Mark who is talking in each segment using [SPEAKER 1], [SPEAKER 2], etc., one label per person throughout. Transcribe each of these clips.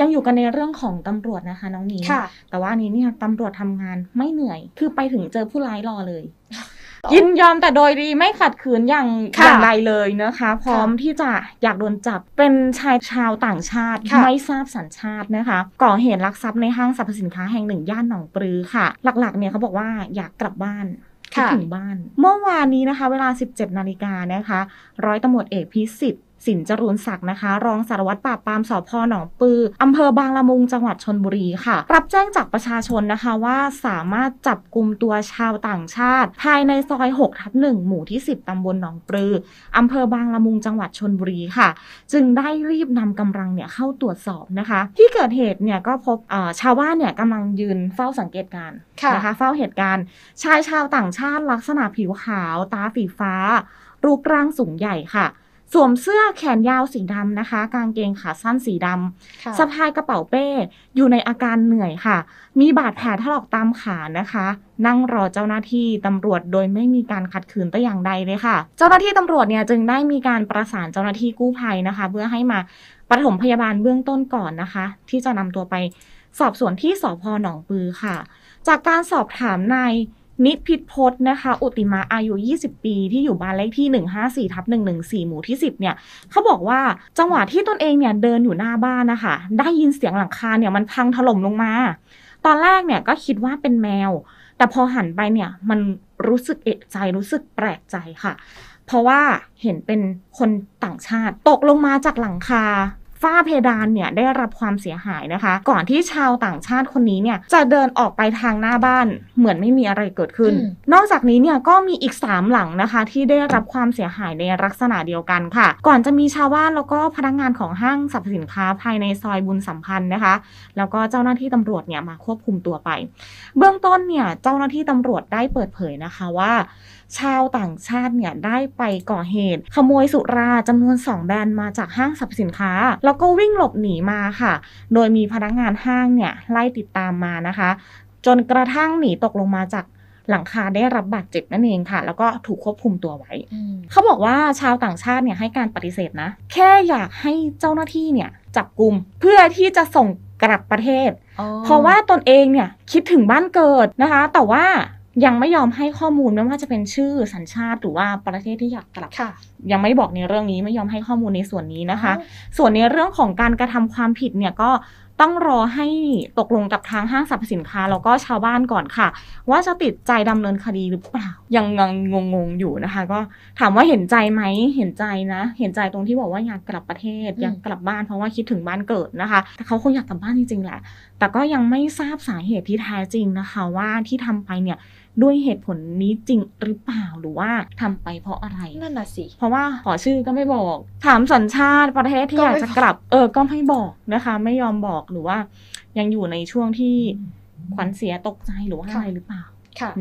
[SPEAKER 1] ยังอยู่กันในเรื่องของตำรวจนะคะ น้องนีแต่ว่านี้เนี่ยตำรวจทำงานไม่เหนื่อย คือไปถึงเจอผู้ร้ายรอเลยยินยอมแต่โดยดีไม่ขัดขืนอย่างอย่างใดเลยนะคะ พร้อมที่จะอยากโดนจับเป็นชายชาวต่างชาติไม่ทราบสัญชาตินะคะ ก่อเหตุลักทรัพย์ในห้างสรรพสินค้าแห่งหนึ่งย่านหนองปลือค่ะ หลักๆเนี่ยเขาบอกว่าอยากกลับบ้านถึงบ้าน เมื่อวานนี้นะคะ เวลา 17 นาฬิกานะคะ ร้อยตำรวจเอกพิสิทธิ์ สินจรูนศักดิ์นะคะ รองสารวัตรปราบปรามสพหนองปืออำเภอบางละมุงจังหวัดชนบุรีค่ะ รับแจ้งจากประชาชนนะคะว่าสามารถจับกลุ่มตัวชาวต่างชาติ ภายในซอย6ทับ1หมู่ที่ 10 ตำบลหนองปลืออำเภอบางละมุงจังหวัดชนบุรีค่ะ จึงได้รีบนำกำลังเนี่ยเข้าตรวจสอบนะคะ ที่เกิดเหตุเนี่ยก็พบชาวบ้านเนี่ยกำลังยืนเฝ้าสังเกตการนะคะ เฝ้าเหตุการณ์ ชายชาวต่างชาติลักษณะผิวขาว ตาสีฟ้า รูปร่างสูงใหญ่ค่ะ สวมเสื้อแขนยาวสีดำนะคะ กางเกงขาสั้นสีดำสะพายกระเป๋าเป้ อยู่ในอาการเหนื่อยค่ะ มีบาดแผลถลอกตามขานะคะ นั่งรอเจ้าหน้าที่ตำรวจโดยไม่มีการขัดขืนแต่อย่างใดเลยค่ะ เจ้าหน้าที่ตำรวจเนี่ยจึงได้มีการประสานเจ้าหน้าที่กู้ภัยนะคะ เพื่อให้มาปฐมพยาบาลเบื้องต้นก่อนนะคะ ที่จะนำตัวไปสอบสวนที่สพหนองปือค่ะ จากการสอบถามนาย นิพิษพจน์นะคะ อุติมาอายุ 20 ปี ที่อยู่บ้านเลขที่ 154ทับ114 หมู่ที่ 10 เนี่ยเขาบอกว่าจังหวะที่ตนเองเนี่ยเดินอยู่หน้าบ้านนะคะ ได้ยินเสียงหลังคาเนี่ยมันพังถล่มลงมา ตอนแรกเนี่ยก็คิดว่าเป็นแมว แต่พอหันไปเนี่ยมันรู้สึกเอะใจรู้สึกแปลกใจค่ะ เพราะว่าเห็นเป็นคนต่างชาติ ตกลงมาจากหลังคา ฝ้าเพดานเนี่ยได้รับความเสียหายนะคะ ก่อนที่ชาวต่างชาติคนนี้เนี่ยจะเดินออกไปทางหน้าบ้านเหมือนไม่มีอะไรเกิดขึ้น นอกจากนี้เนี่ยก็มีอีก 3 หลังนะคะ ที่ได้รับความเสียหายในลักษณะเดียวกันค่ะ ก่อนจะมีชาวบ้านแล้วก็พนักงานของห้างสรรพสินค้าภายในซอยบุญสัมพันธ์นะคะ แล้วก็เจ้าหน้าที่ตำรวจเนี่ยมาควบคุมตัวไป เบื้องต้นเนี่ยเจ้าหน้าที่ตำรวจได้เปิดเผยนะคะว่า ชาวต่างชาติเนี่ยได้ไปก่อเหตุ ขโมยสุราจำนวน 2 แบรนด์มาจากห้างสรรพสินค้าแล้วก็วิ่งหลบหนีมาค่ะ โดยมีพนักงานห้างเนี่ยไล่ติดตามมานะคะ จนกระทั่งหนีตกลงมาจากหลังคาได้รับบาดเจ็บนั่นเองค่ะ แล้วก็ถูกควบคุมตัวไว้ เขาบอกว่าชาวต่างชาติเนี่ยให้การปฏิเสธนะ แค่อยากให้เจ้าหน้าที่เนี่ยจับกลุ่มเพื่อที่จะส่งกลับประเทศ เพราะว่าตนเองเนี่ยคิดถึงบ้านเกิดนะคะ แต่ว่า ยังไม่ยอมให้ข้อมูลไม่ว่าจะเป็นชื่อสัญชาติหรือว่าประเทศที่อยากกลับยังไม่บอกในเรื่องนี้ไม่ยอมให้ข้อมูลในส่วนนี้นะคะ ส่วนในเรื่องของการกระทำความผิดเนี่ยก็ต้องรอให้ตกลงกับทางห้างสรรพสินค้า แล้วก็ชาวบ้านก่อนค่ะ ว่าจะติดใจดำเนินคดีหรือเปล่ายังงงงอยู่นะคะ ก็ถามว่าเห็นใจไหมเห็นใจนะ เห็นใจตรงที่บอกว่าอยากกลับประเทศอยากกลับบ้านเพราะว่าคิดถึงบ้านเกิดนะคะ แต่เขาคงอยากกลับบ้านจริงๆแหละ แต่ก็ยังไม่ทราบสาเหตุที่แท้จริงนะคะ ว่าที่ทำไปเนี่ยด้วยเหตุผลนี้จริงหรือเปล่าหรือว่าทำไปเพราะอะไร
[SPEAKER 2] นั่นน่ะสิ
[SPEAKER 1] เพราะว่าขอชื่อก็ไม่บอก ถามสัญชาติประเทศที่อยากจะกลับ เออก็ไม่บอกนะคะ ไม่ยอมบอกหรือว่า ยังอยู่ในช่วงที่ขวัญเสียตกใจหรือว่าอะไรหรือเปล่า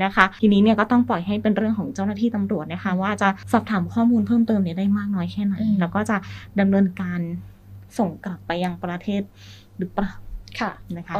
[SPEAKER 1] นะคะ ทีนี้เนี่ยก็ต้องปล่อยให้เป็นเรื่องของเจ้าหน้าที่ตำรวจนะคะ ว่าจะสอบถามข้อมูลเพิ่มเติมเนี่ยได้มากน้อยแค่ไหนแล้วก็จะดำเนินการส่งกลับไปยังประเทศหรือเปล่า
[SPEAKER 2] ค่ะ
[SPEAKER 1] นะคะ